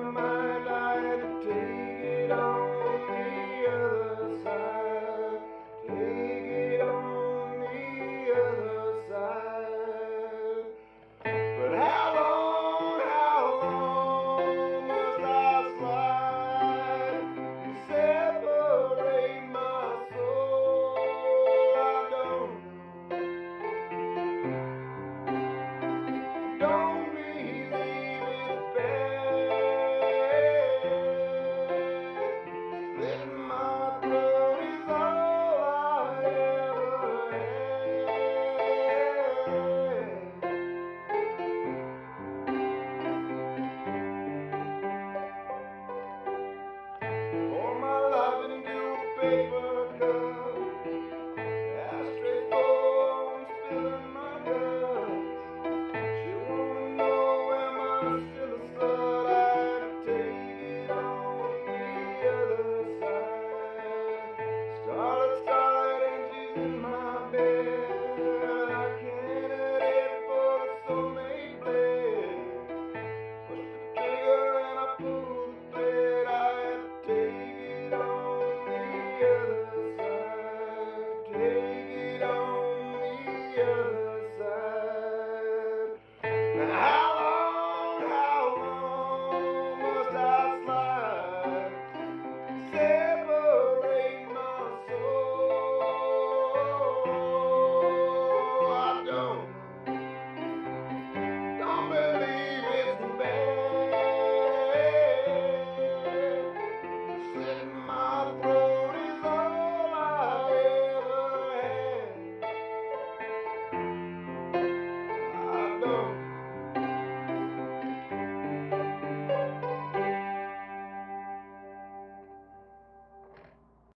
my.